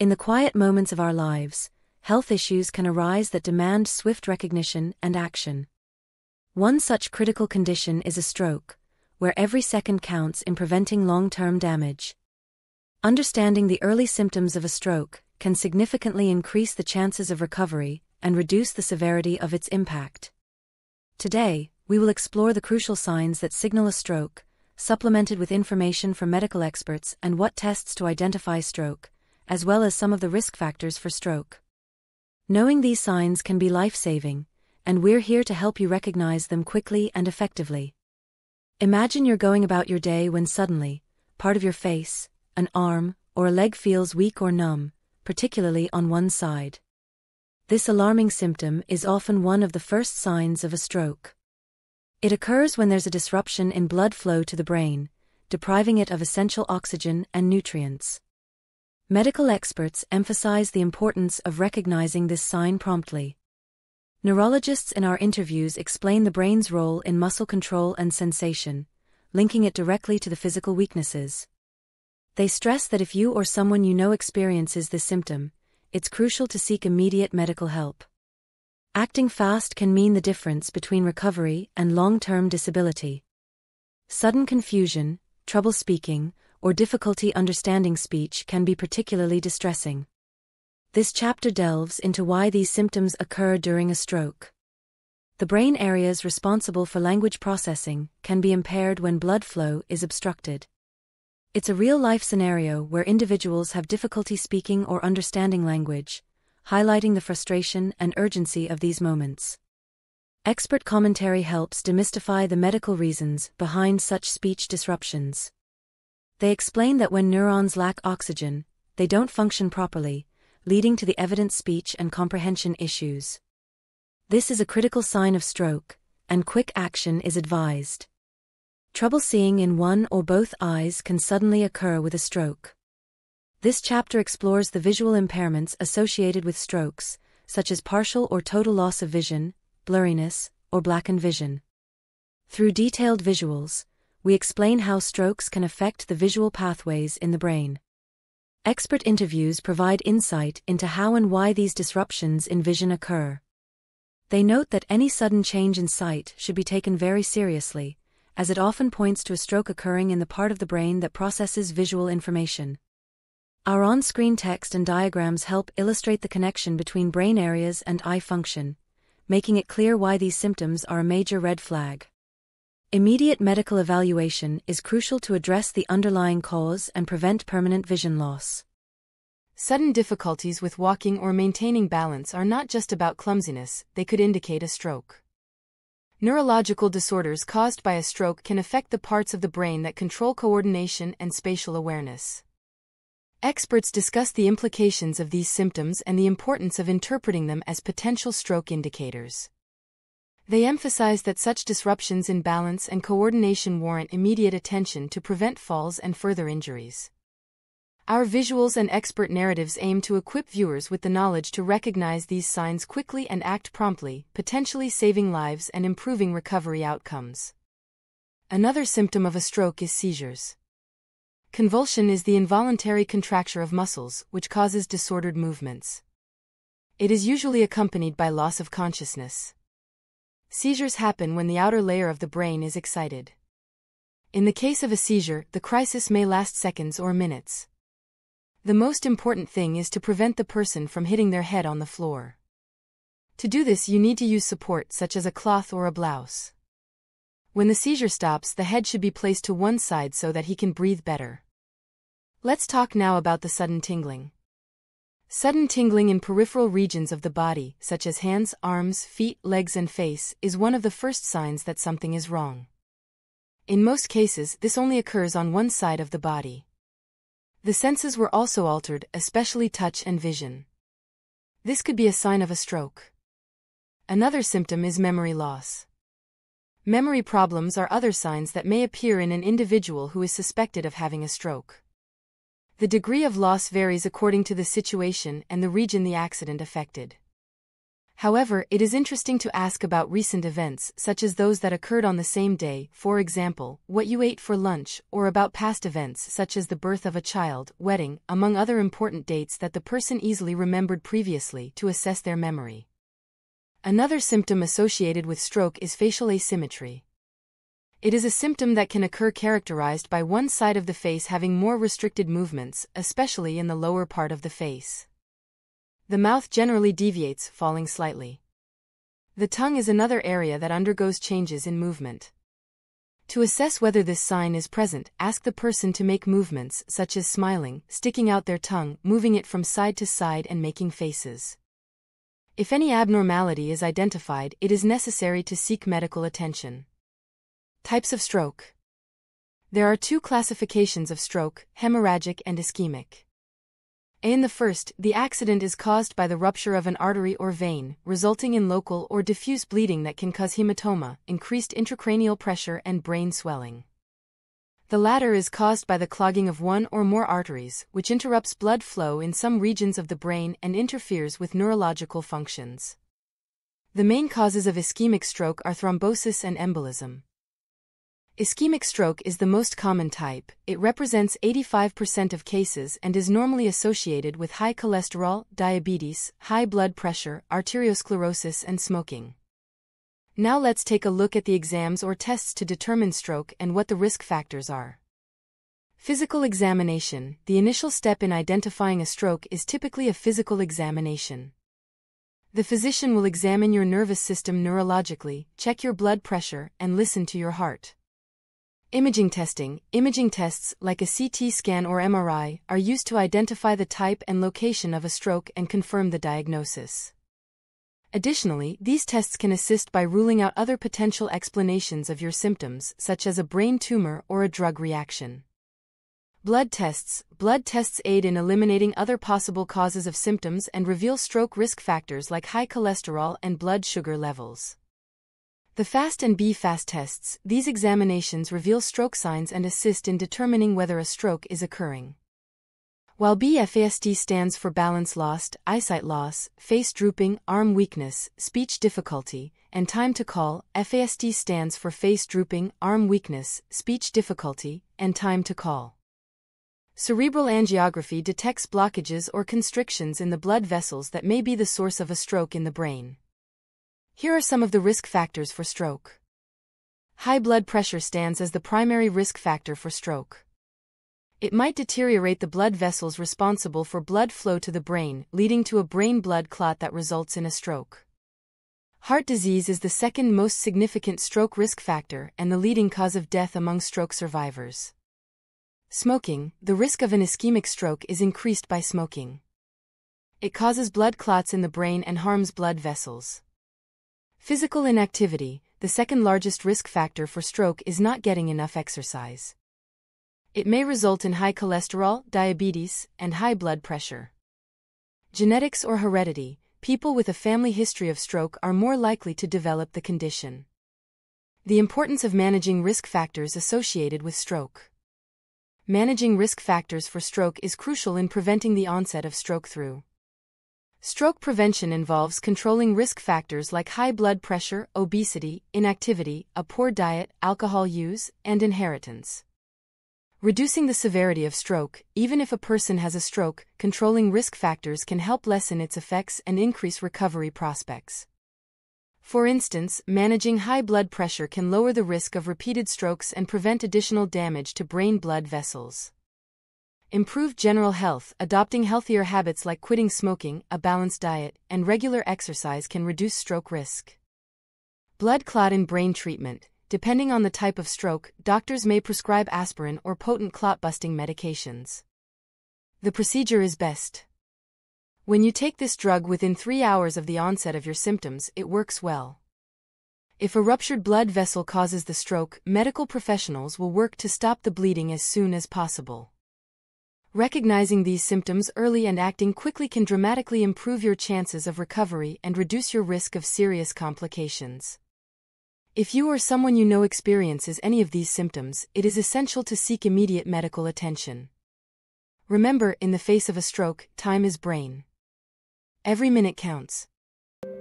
In the quiet moments of our lives, health issues can arise that demand swift recognition and action. One such critical condition is a stroke, where every second counts in preventing long term damage. Understanding the early symptoms of a stroke can significantly increase the chances of recovery and reduce the severity of its impact. Today, we will explore the crucial signs that signal a stroke, supplemented with information from medical experts and what tests to identify stroke, as well as some of the risk factors for stroke. Knowing these signs can be life saving, and we're here to help you recognize them quickly and effectively. Imagine you're going about your day when suddenly, part of your face, an arm, or a leg feels weak or numb, particularly on one side. This alarming symptom is often one of the first signs of a stroke. It occurs when there's a disruption in blood flow to the brain, depriving it of essential oxygen and nutrients. Medical experts emphasize the importance of recognizing this sign promptly. Neurologists in our interviews explain the brain's role in muscle control and sensation, linking it directly to the physical weaknesses. They stress that if you or someone you know experiences this symptom, it's crucial to seek immediate medical help. Acting fast can mean the difference between recovery and long term disability. Sudden confusion, trouble speaking, or difficulty understanding speech can be particularly distressing. This chapter delves into why these symptoms occur during a stroke. The brain areas responsible for language processing can be impaired when blood flow is obstructed. It's a real life scenario where individuals have difficulty speaking or understanding language, highlighting the frustration and urgency of these moments. Expert commentary helps demystify the medical reasons behind such speech disruptions. They explain that when neurons lack oxygen, they don't function properly, leading to the evident speech and comprehension issues. This is a critical sign of stroke, and quick action is advised. Trouble seeing in one or both eyes can suddenly occur with a stroke. This chapter explores the visual impairments associated with strokes, such as partial or total loss of vision, blurriness, or blackened vision. Through detailed visuals, we explain how strokes can affect the visual pathways in the brain. Expert interviews provide insight into how and why these disruptions in vision occur. They note that any sudden change in sight should be taken very seriously, as it often points to a stroke occurring in the part of the brain that processes visual information. Our on screen text and diagrams help illustrate the connection between brain areas and eye function, making it clear why these symptoms are a major red flag. Immediate medical evaluation is crucial to address the underlying cause and prevent permanent vision loss. Sudden difficulties with walking or maintaining balance are not just about clumsiness, they could indicate a stroke. Neurological disorders caused by a stroke can affect the parts of the brain that control coordination and spatial awareness. Experts discuss the implications of these symptoms and the importance of interpreting them as potential stroke indicators. They emphasize that such disruptions in balance and coordination warrant immediate attention to prevent falls and further injuries. Our visuals and expert narratives aim to equip viewers with the knowledge to recognize these signs quickly and act promptly, potentially saving lives and improving recovery outcomes. Another symptom of a stroke is seizures. Convulsion is the involuntary contracture of muscles, which causes disordered movements. It is usually accompanied by loss of consciousness. Seizures happen when the outer layer of the brain is excited. In the case of a seizure, the crisis may last seconds or minutes. The most important thing is to prevent the person from hitting their head on the floor. To do this, you need to use support such as a cloth or a blouse. When the seizure stops, the head should be placed to one side so that he can breathe better. Let's talk now about the sudden tingling. Sudden tingling in peripheral regions of the body, such as hands, arms, feet, legs, and face, is one of the first signs that something is wrong. In most cases, this only occurs on one side of the body. The senses were also altered, especially touch and vision. This could be a sign of a stroke. Another symptom is memory loss. Memory problems are other signs that may appear in an individual who is suspected of having a stroke. The degree of loss varies according to the situation and the region the accident affected. However, it is interesting to ask about recent events, such as those that occurred on the same day, for example, what you ate for lunch, or about past events such as the birth of a child, wedding, among other important dates that the person easily remembered previously to assess their memory. Another symptom associated with stroke is facial asymmetry. It is a symptom that can occur characterized by one side of the face having more restricted movements, especially in the lower part of the face. The mouth generally deviates, falling slightly. The tongue is another area that undergoes changes in movement. To assess whether this sign is present, ask the person to make movements such as smiling, sticking out their tongue, moving it from side to side and making faces. If any abnormality is identified, it is necessary to seek medical attention. Types of stroke. There are two classifications of stroke, hemorrhagic and ischemic. In the first, the accident is caused by the rupture of an artery or vein, resulting in local or diffuse bleeding that can cause hematoma, increased intracranial pressure and brain swelling. The latter is caused by the clogging of one or more arteries, which interrupts blood flow in some regions of the brain and interferes with neurological functions. The main causes of ischemic stroke are thrombosis and embolism. Ischemic stroke is the most common type, it represents 85% of cases and is normally associated with high cholesterol, diabetes, high blood pressure, arteriosclerosis and smoking. Now let's take a look at the exams or tests to determine stroke and what the risk factors are. Physical examination The initial step in identifying a stroke is typically a physical examination. The physician will examine your nervous system neurologically, check your blood pressure, and listen to your heart. Imaging testing Imaging tests, like a CT scan or MRI, are used to identify the type and location of a stroke and confirm the diagnosis. Additionally, these tests can assist by ruling out other potential explanations of your symptoms, such as a brain tumor or a drug reaction. Blood tests Blood tests aid in eliminating other possible causes of symptoms and reveal stroke risk factors like high cholesterol and blood sugar levels. The FAST and B-FAST tests, these examinations reveal stroke signs and assist in determining whether a stroke is occurring. While BFAST stands for balance lost, eyesight loss, face drooping, arm weakness, speech difficulty, and time to call, FAST stands for face drooping, arm weakness, speech difficulty, and time to call. Cerebral angiography detects blockages or constrictions in the blood vessels that may be the source of a stroke in the brain. Here are some of the risk factors for stroke. High blood pressure stands as the primary risk factor for stroke. It might deteriorate the blood vessels responsible for blood flow to the brain, leading to a brain blood clot that results in a stroke. Heart disease is the second most significant stroke risk factor and the leading cause of death among stroke survivors. Smoking, the risk of an ischemic stroke is increased by smoking. It causes blood clots in the brain and harms blood vessels. Physical inactivity, the second largest risk factor for stroke is not getting enough exercise. It may result in high cholesterol, diabetes, and high blood pressure. Genetics or heredity, people with a family history of stroke are more likely to develop the condition. The importance of managing risk factors associated with stroke. Managing risk factors for stroke is crucial in preventing the onset of stroke through Stroke prevention involves controlling risk factors like high blood pressure, obesity, inactivity, a poor diet, alcohol use, and inheritance. Reducing the severity of stroke, even if a person has a stroke, controlling risk factors can help lessen its effects and increase recovery prospects. For instance, managing high blood pressure can lower the risk of repeated strokes and prevent additional damage to brain blood vessels. Improved general health, adopting healthier habits like quitting smoking, a balanced diet, and regular exercise can reduce stroke risk. Blood clot in brain treatment. Depending on the type of stroke, doctors may prescribe aspirin or potent clot busting medications. The procedure is best. When you take this drug within three hours of the onset of your symptoms, it works well. If a ruptured blood vessel causes the stroke, medical professionals will work to stop the bleeding as soon as possible. Recognizing these symptoms early and acting quickly can dramatically improve your chances of recovery and reduce your risk of serious complications. If you or someone you know experiences any of these symptoms, it is essential to seek immediate medical attention. Remember, in the face of a stroke, time is brain. Every minute counts.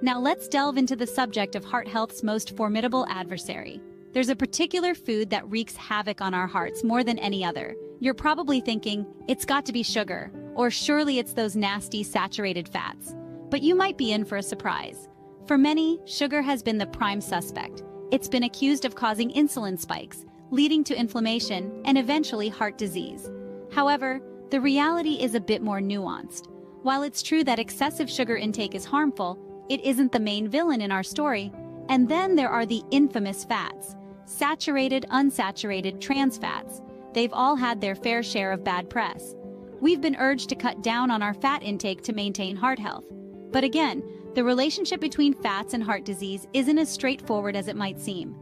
Now let's delve into the subject of heart health's most formidable adversary. There's a particular food that wreaks havoc on our hearts more than any other. You're probably thinking, it's got to be sugar, or surely it's those nasty saturated fats. But you might be in for a surprise. For many, sugar has been the prime suspect. It's been accused of causing insulin spikes, leading to inflammation and eventually heart disease. However, the reality is a bit more nuanced. While it's true that excessive sugar intake is harmful, it isn't the main villain in our story. And then there are the infamous fats saturated, unsaturated, trans fats. They've all had their fair share of bad press. We've been urged to cut down on our fat intake to maintain heart health. But again, the relationship between fats and heart disease isn't as straightforward as it might seem.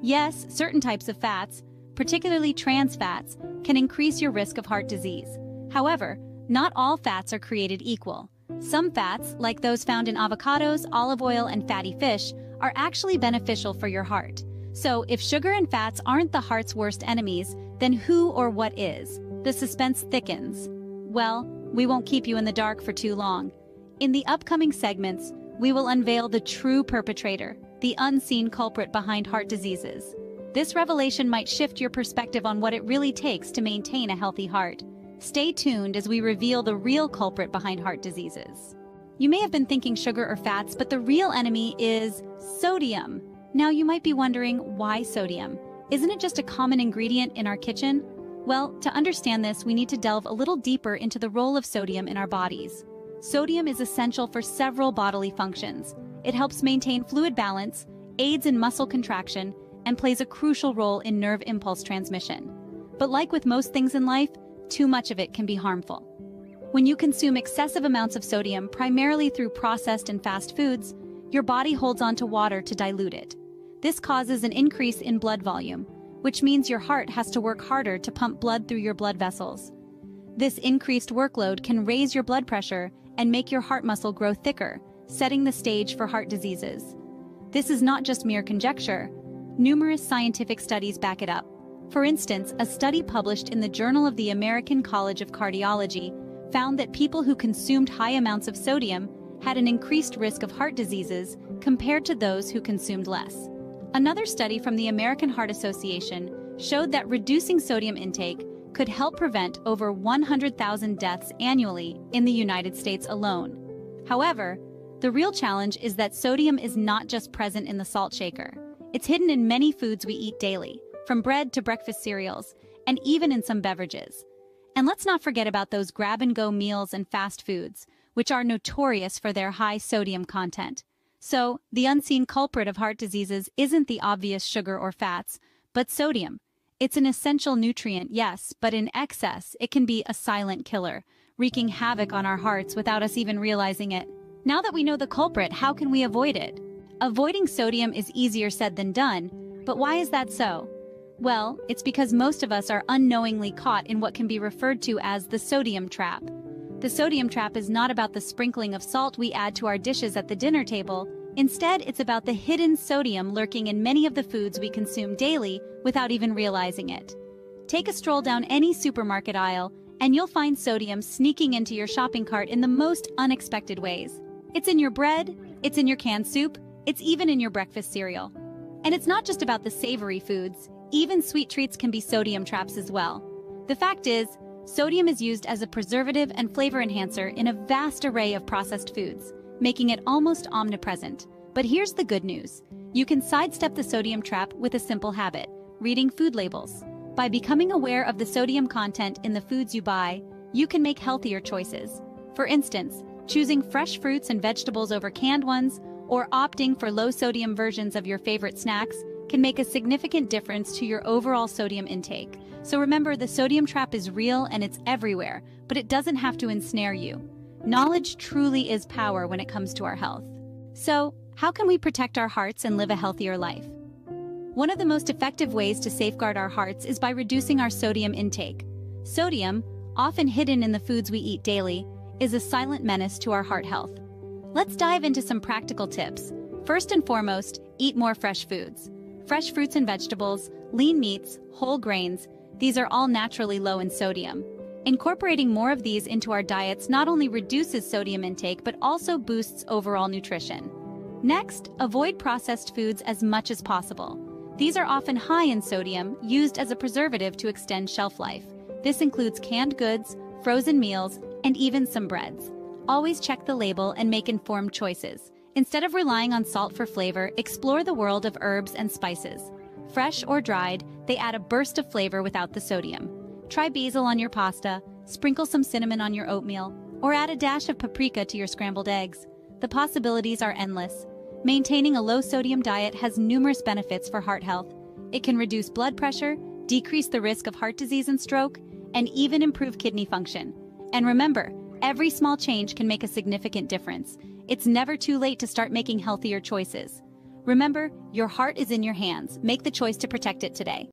Yes, certain types of fats, particularly trans fats, can increase your risk of heart disease. However, not all fats are created equal. Some fats, like those found in avocados, olive oil, and fatty fish, are actually beneficial for your heart. So, if sugar and fats aren't the heart's worst enemies, then who or what is? The suspense thickens. Well, we won't keep you in the dark for too long. In the upcoming segments, we will unveil the true perpetrator, the unseen culprit behind heart diseases. This revelation might shift your perspective on what it really takes to maintain a healthy heart. Stay tuned as we reveal the real culprit behind heart diseases. You may have been thinking sugar or fats, but the real enemy is sodium. Now you might be wondering, why sodium? Isn't it just a common ingredient in our kitchen? Well, to understand this, we need to delve a little deeper into the role of sodium in our bodies. Sodium is essential for several bodily functions. It helps maintain fluid balance, aids in muscle contraction, and plays a crucial role in nerve impulse transmission. But like with most things in life, too much of it can be harmful. When you consume excessive amounts of sodium, primarily through processed and fast foods, your body holds onto water to dilute it. This causes an increase in blood volume, which means your heart has to work harder to pump blood through your blood vessels. This increased workload can raise your blood pressure and make your heart muscle grow thicker, setting the stage for heart diseases. This is not just mere conjecture. Numerous scientific studies back it up. For instance, a study published in the Journal of the American College of Cardiology found that people who consumed high amounts of sodium had an increased risk of heart diseases compared to those who consumed less. Another study from the American Heart Association showed that reducing sodium intake could help prevent over 100,000 deaths annually in the United States alone. However, the real challenge is that sodium is not just present in the salt shaker. It's hidden in many foods we eat daily, from bread to breakfast cereals, and even in some beverages. And let's not forget about those grab-and-go meals and fast foods, which are notorious for their high sodium content. So, the unseen culprit of heart diseases isn't the obvious sugar or fats, but sodium. It's an essential nutrient, yes, but in excess, it can be a silent killer, wreaking havoc on our hearts without us even realizing it. Now that we know the culprit, how can we avoid it? Avoiding sodium is easier said than done, but why is that so? Well, it's because most of us are unknowingly caught in what can be referred to as the sodium trap. The sodium trap is not about the sprinkling of salt we add to our dishes at the dinner table. Instead, it's about the hidden sodium lurking in many of the foods we consume daily without even realizing it. Take a stroll down any supermarket aisle, and you'll find sodium sneaking into your shopping cart in the most unexpected ways. It's in your bread, it's in your canned soup, it's even in your breakfast cereal. And it's not just about the savory foods, even sweet treats can be sodium traps as well. The fact is, Sodium is used as a preservative and flavor enhancer in a vast array of processed foods, making it almost omnipresent. But here's the good news. You can sidestep the sodium trap with a simple habit, reading food labels. By becoming aware of the sodium content in the foods you buy, you can make healthier choices. For instance, choosing fresh fruits and vegetables over canned ones, or opting for low-sodium versions of your favorite snacks can make a significant difference to your overall sodium intake. So remember, the sodium trap is real and it's everywhere, but it doesn't have to ensnare you. Knowledge truly is power when it comes to our health. So, how can we protect our hearts and live a healthier life? One of the most effective ways to safeguard our hearts is by reducing our sodium intake. Sodium, often hidden in the foods we eat daily, is a silent menace to our heart health. Let's dive into some practical tips. First and foremost, eat more fresh foods. Fresh fruits and vegetables, lean meats, whole grains, these are all naturally low in sodium. Incorporating more of these into our diets not only reduces sodium intake but also boosts overall nutrition. Next, avoid processed foods as much as possible. These are often high in sodium, used as a preservative to extend shelf life. This includes canned goods, frozen meals, and even some breads. Always check the label and make informed choices. Instead of relying on salt for flavor, explore the world of herbs and spices. Fresh or dried, they add a burst of flavor without the sodium. Try basil on your pasta, sprinkle some cinnamon on your oatmeal, or add a dash of paprika to your scrambled eggs. The possibilities are endless. Maintaining a low-sodium diet has numerous benefits for heart health. It can reduce blood pressure, decrease the risk of heart disease and stroke, and even improve kidney function. And remember, every small change can make a significant difference. It's never too late to start making healthier choices. Remember, your heart is in your hands. Make the choice to protect it today.